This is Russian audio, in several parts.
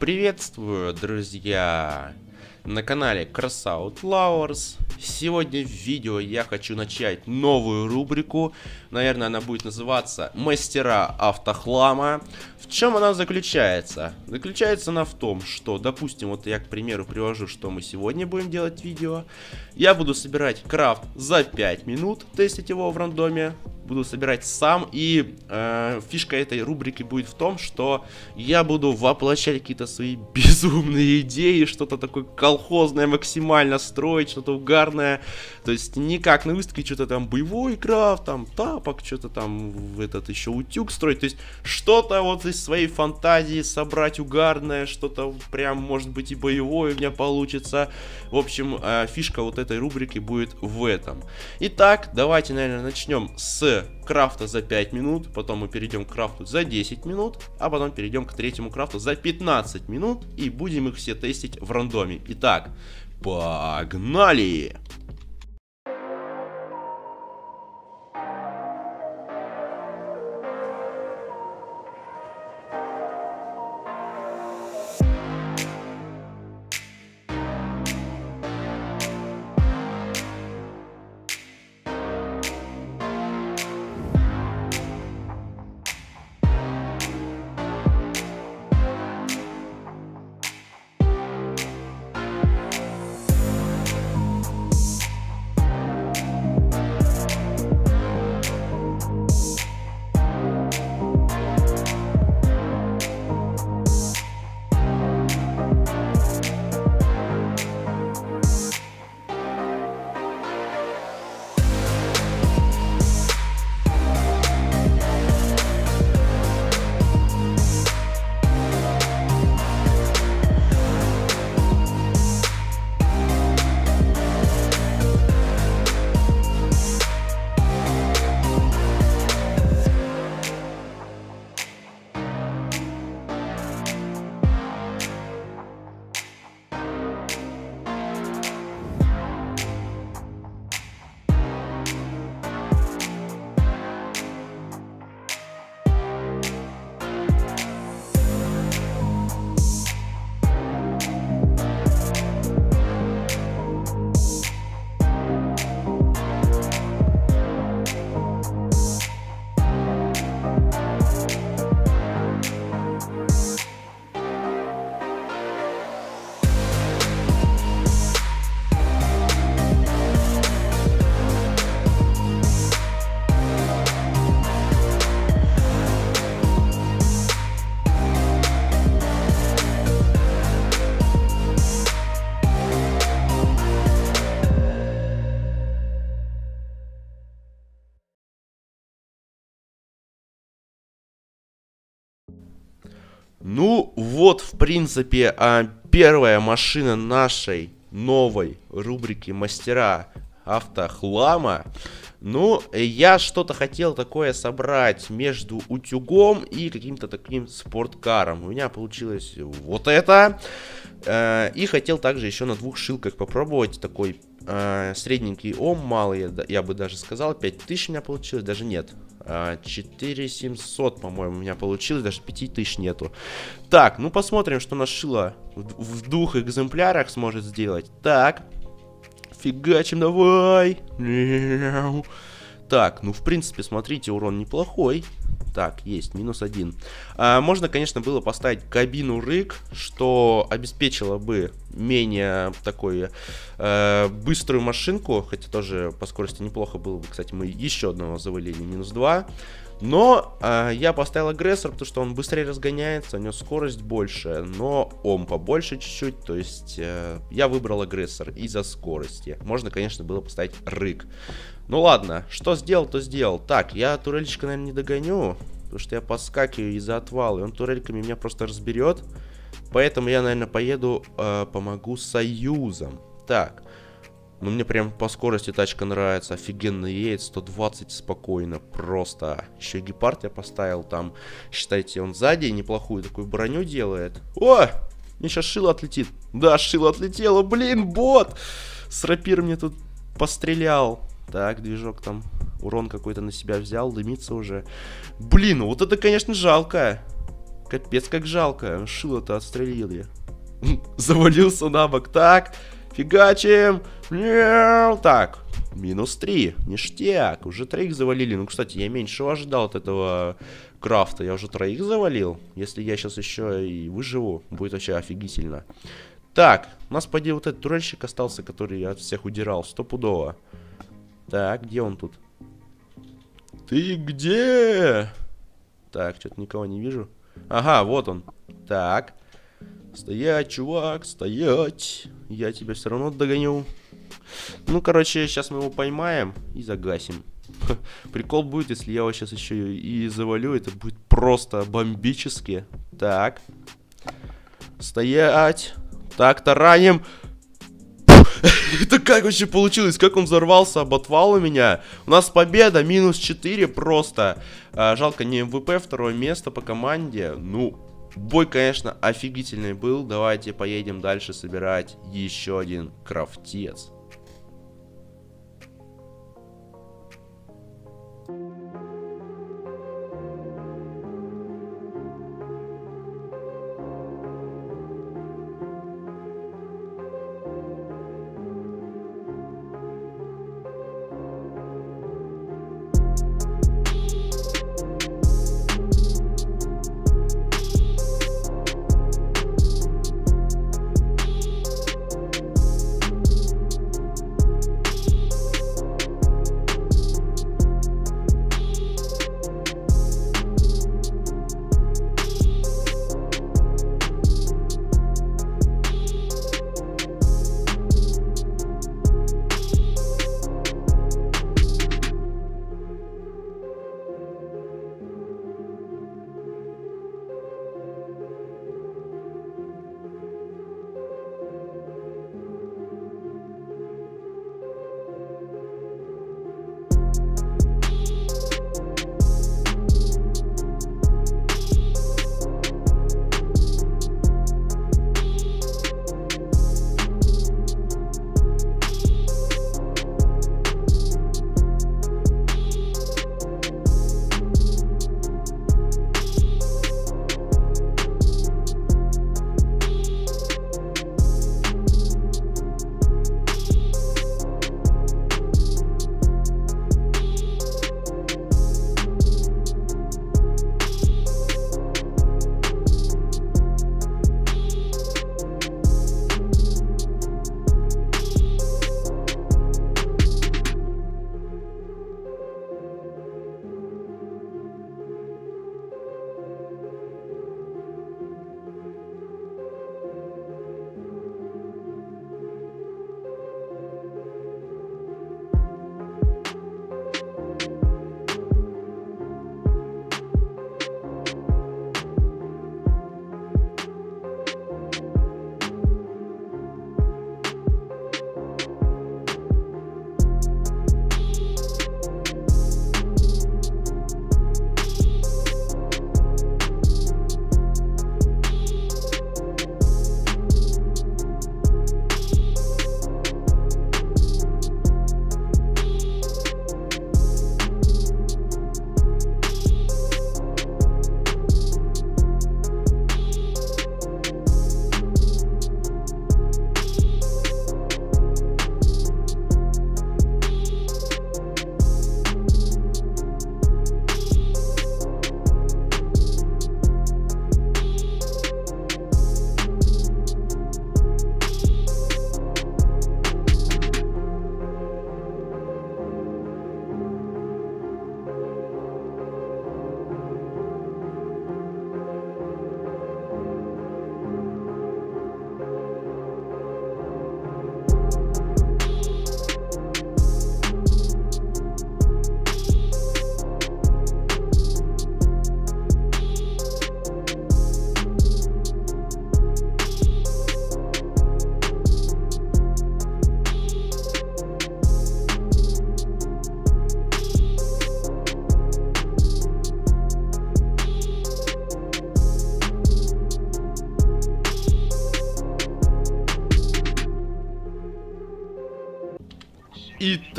Приветствую, друзья! На канале Crossout Flowers. Сегодня в видео я хочу начать новую рубрику. Наверное, она будет называться «Мастера автохлама». В чем она заключается? Заключается она в том, что, допустим, вот я, к примеру, привожу, что мы сегодня будем делать видео. Я буду собирать крафт за 5 минут, тестить его в рандоме буду собирать сам. И э, фишка этой рубрики будет в том, что я буду воплощать какие-то свои безумные идеи, что-то такое колхозное максимально строить, что-то угарное. То есть не как на выставке что-то там боевой крафт, там тапок, что-то там в этот еще утюг строить. То есть что-то вот из своей фантазии собрать угарное, что-то прям может быть и боевое у меня получится. В общем, э, фишка вот этой рубрики будет в этом. Итак, давайте, наверное, начнем с крафта за 5 минут, потом мы перейдем к крафту за 10 минут, а потом перейдем к третьему крафту за 15 минут и будем их все тестить в рандоме. Итак, погнали! Ну, вот, в принципе, а, первая машина нашей новой рубрики «Мастера автохлама». Ну, я что-то хотел такое собрать между утюгом и каким-то таким спорткаром. У меня получилось вот это. Э, и хотел также еще на двух шилках попробовать такой э, средненький ом, малый, я бы даже сказал. 5000 у меня получилось, даже нет. 4700, а, по-моему, у меня получилось, даже 5000 нету. Так, ну посмотрим, что наш Шила в двух экземплярах сможет сделать. Так, фигачим давай. Так, ну в принципе, смотрите, урон неплохой. Так, есть, минус один. А, можно, конечно, было поставить кабину рык, что обеспечило бы менее такой э, быструю машинку, хотя тоже по скорости неплохо было бы, кстати, мы еще одного завалили, минус два. Но э, я поставил агрессор, потому что он быстрее разгоняется, у него скорость больше, но он побольше чуть-чуть, то есть э, я выбрал агрессор из-за скорости. Можно, конечно, было поставить рык. Ну ладно, что сделал, то сделал. Так, я турельчика, наверное, не догоню, потому что я подскакиваю из-за отвала, и он турельками меня просто разберет. Поэтому я, наверное, поеду, э, помогу союзам. Так, ну мне прям по скорости тачка нравится, офигенно едет, 120 спокойно, просто. Еще гепард я поставил там, считайте, он сзади неплохую такую броню делает. О, мне сейчас шило отлетит. Да, шило отлетело, блин, бот! С рапир мне тут пострелял. Так, движок там урон какой-то на себя взял, дымится уже. Блин, ну вот это, конечно, жалко. Капец, как жалко. Шило-то отстрелил я. Завалился на бок. Так, фигачим. Так, минус 3. Ништяк. Уже троих завалили. Ну, кстати, я меньше ожидал от этого крафта. Я уже троих завалил. Если я сейчас еще и выживу, будет вообще офигительно. Так, у нас, поди, вот этот турельщик остался, который от всех удирал. Стопудово. Так, где он тут? Ты где? Так, что-то никого не вижу. Ага, вот он. Так. Стоять, чувак, стоять. Я тебя все равно догоню. Ну, короче, сейчас мы его поймаем и загасим. Прикол будет, если я его сейчас еще и завалю. Это будет просто бомбически. Так. Стоять. Так, тараним. Это как вообще получилось? Как он взорвался об отвал у меня? У нас победа, минус 4 просто. А, жалко, не МВП, второе место по команде. Ну, бой, конечно, офигительный был. Давайте поедем дальше собирать еще один крафтец.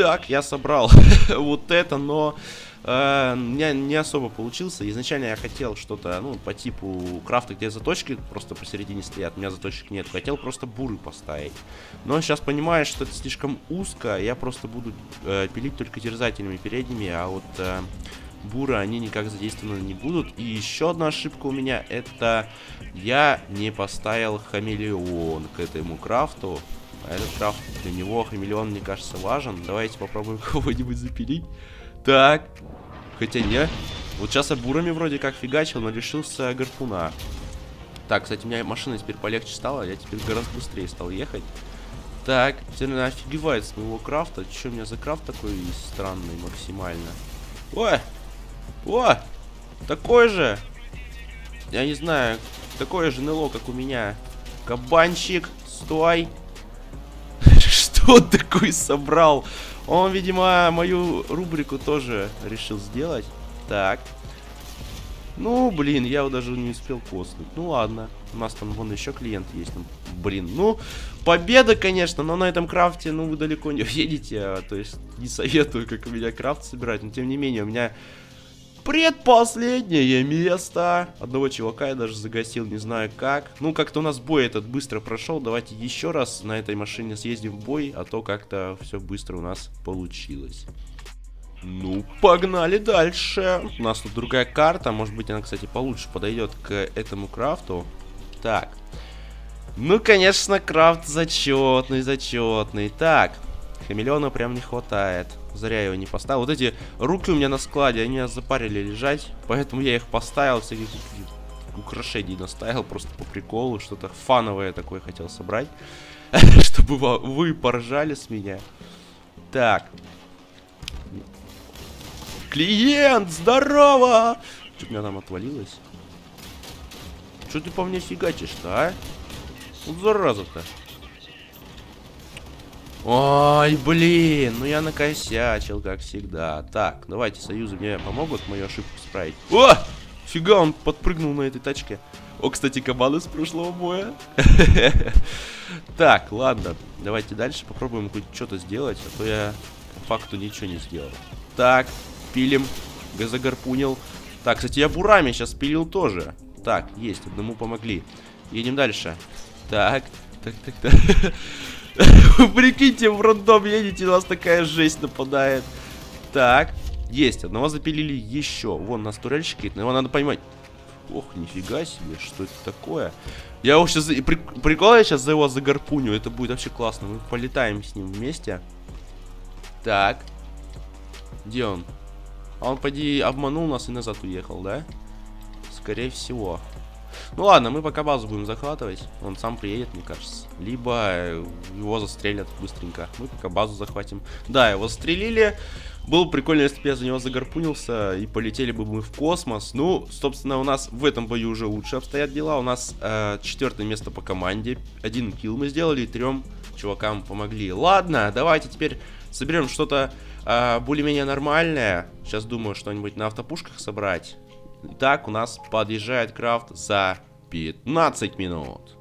Итак, я собрал вот это, но э, меня не особо получился. Изначально я хотел что-то, ну, по типу крафта, где заточки просто посередине стоят, у меня заточек нет. Хотел просто буры поставить. Но сейчас понимаю, что это слишком узко, я просто буду э, пилить только терзательными передними, а вот... Э, буры, они никак задействованы не будут. И еще одна ошибка у меня, это я не поставил хамелеон к этому крафту. А этот крафт для него хамелеон, мне кажется, важен. Давайте попробуем кого-нибудь запилить. Так. Хотя не. Вот сейчас я бурами вроде как фигачил, но лишился гарпуна. Так, кстати, у меня машина теперь полегче стала. Я теперь гораздо быстрее стал ехать. Так, теперь офигевает с моего крафта. Что у меня за крафт такой странный максимально? Ой! О! Такой же! Я не знаю, такое же НЛО, как у меня. Кабанчик, стой! Он такой собрал? Он, видимо, мою рубрику тоже решил сделать. Так. Ну, блин, я даже не успел постнуть. Ну, ладно. У нас там вон еще клиент есть. Ну, блин, ну, победа, конечно, но на этом крафте, ну, вы далеко не уедете. А, то есть, не советую, как у меня крафт собирать. Но, тем не менее, у меня Предпоследнее место. Одного чувака я даже загасил, не знаю как. Ну, как-то у нас бой этот быстро прошел. Давайте еще раз на этой машине съездим в бой, а то как-то все быстро у нас получилось. Ну, погнали дальше. У нас тут другая карта. Может быть, она, кстати, получше подойдет к этому крафту. Так. Ну, конечно, крафт зачетный, зачетный. Так, хамелеона прям не хватает. Зря я его не поставил. Вот эти руки у меня на складе, они меня запарили лежать. Поэтому я их поставил, всяких украшений наставил просто по приколу. Что-то фановое такое хотел собрать. Чтобы вы поржали с меня. Так. Клиент, здорово! Что у меня там отвалилось? Что ты по мне фигачишь-то, а? Вот зараза-то. Ой, блин, ну я накосячил, как всегда. Так, давайте союзы мне помогут мою ошибку исправить. О! Фига, он подпрыгнул на этой тачке. О, кстати, кабан из прошлого боя. Так, ладно, давайте дальше попробуем хоть что-то сделать, а то я по факту ничего не сделал. Так, пилим, газогарпунил. Так, кстати, я бурами сейчас пилил тоже. Так, есть, одному помогли. Едем дальше. Так, так, так, так. Прикиньте, в рандом едете, у нас такая жесть нападает. Так, есть, одного запилили еще. Вон, у нас турельщик но его надо поймать. Ох, нифига себе, что это такое? Я его сейчас, при, прикол, я сейчас за его загарпуню, это будет вообще классно. Мы полетаем с ним вместе. Так. Где он? А он, поди, обманул нас и назад уехал, да? Скорее всего. Ну ладно, мы пока базу будем захватывать. Он сам приедет, мне кажется. Либо его застрелят быстренько. Мы пока базу захватим. Да, его застрелили. Было бы прикольно, если бы я за него загарпунился и полетели бы мы в космос. Ну, собственно, у нас в этом бою уже лучше обстоят дела. У нас э, четвертое место по команде. Один килл мы сделали и трем чувакам помогли. Ладно, давайте теперь соберем что-то э, более-менее нормальное. Сейчас думаю что-нибудь на автопушках собрать. Итак, у нас подъезжает крафт за 15 минут.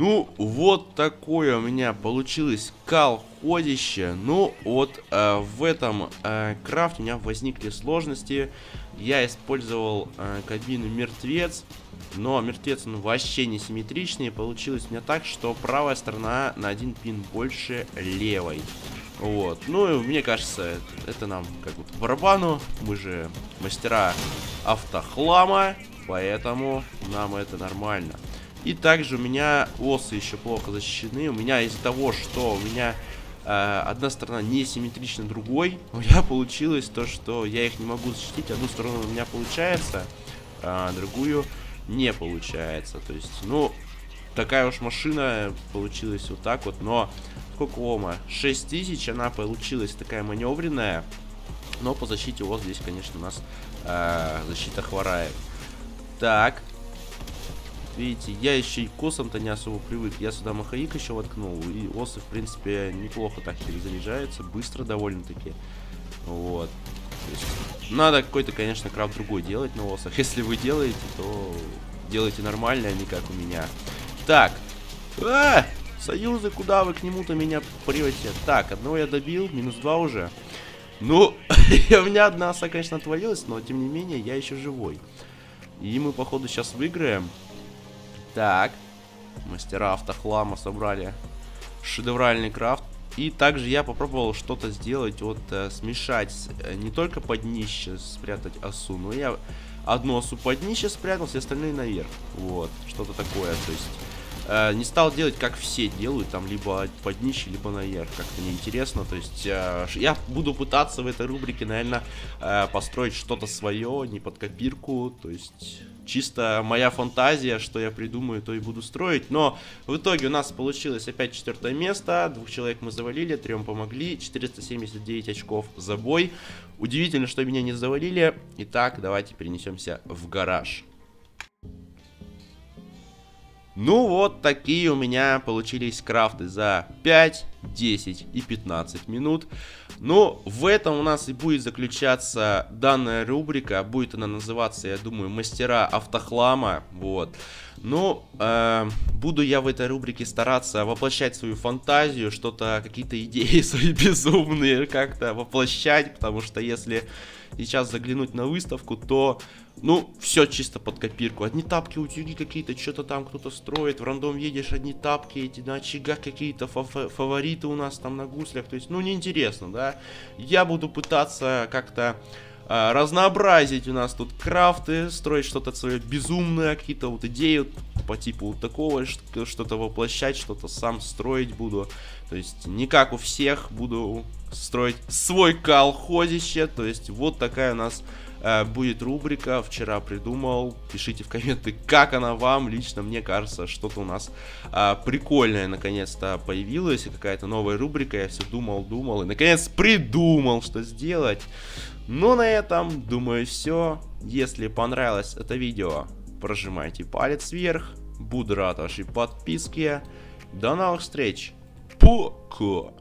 Ну, вот такое у меня получилось колходище. Ну, вот э, в этом э, крафте у меня возникли сложности. Я использовал э, кабину мертвец, но мертвец он вообще не симметричный. Получилось у меня так, что правая сторона на один пин больше левой. Вот. Ну, мне кажется, это нам как по барабану. Мы же мастера автохлама, поэтому нам это нормально. И также у меня осы еще плохо защищены. У меня из-за того, что у меня э, одна сторона не симметрична другой, у меня получилось то, что я их не могу защитить. Одну сторону у меня получается, а другую не получается. То есть, ну, такая уж машина получилась вот так вот. Но сколько лома? 6000 она получилась такая маневренная. Но по защите ос здесь, конечно, у нас э, защита хворает. Так, Видите, я еще и к осам-то не особо привык. Я сюда махаик еще воткнул. И осы, в принципе, неплохо так перезаряжаются. Быстро довольно-таки. Вот. есть, надо какой-то, конечно, крафт другой делать на осах. Если вы делаете, то делайте нормально, а не как у меня. Так. А! Союзы, куда вы к нему-то меня прете? Так, одного я добил, минус два уже. Ну, у меня одна оса, конечно, отвалилась, но тем не менее я еще живой. И мы, походу, сейчас выиграем. Так. Мастера автохлама собрали шедевральный крафт. И также я попробовал что-то сделать, вот э, смешать, э, не только под днище спрятать осу, но я одну осу под днище спрятал, все остальные наверх. Вот, что-то такое, то есть э, не стал делать, как все делают, там либо под днище, либо наверх, как-то неинтересно, то есть э, я буду пытаться в этой рубрике, наверное, э, построить что-то свое, не под копирку, то есть чисто моя фантазия, что я придумаю, то и буду строить. Но в итоге у нас получилось опять четвертое место. Двух человек мы завалили, трем помогли. 479 очков за бой. Удивительно, что меня не завалили. Итак, давайте перенесемся в гараж. Ну вот такие у меня получились крафты за 5, 10 и 15 минут. Но в этом у нас и будет заключаться данная рубрика. Будет она называться, я думаю, мастера автохлама. Вот. Ну, э, буду я в этой рубрике стараться воплощать свою фантазию, что-то, какие-то идеи свои безумные как-то воплощать, потому что если сейчас заглянуть на выставку, то, ну, все чисто под копирку. Одни тапки, утюги какие-то, что-то там кто-то строит, в рандом едешь, одни тапки, эти на очагах какие-то фавориты у нас там на гуслях, то есть, ну, неинтересно, да. Я буду пытаться как-то а, разнообразить у нас тут крафты, строить что-то свое безумное, какие-то вот идеи по типу вот такого, что-то воплощать, что-то сам строить буду. То есть не как у всех, буду строить свой колхозище, то есть вот такая у нас будет рубрика, вчера придумал, пишите в комменты, как она вам, лично мне кажется, что-то у нас э, прикольное наконец-то появилось, какая-то новая рубрика, я все думал, думал, и наконец придумал, что сделать. Ну, на этом, думаю, все. Если понравилось это видео, прожимайте палец вверх. Буду рад вашей подписке. До новых встреч. Пока.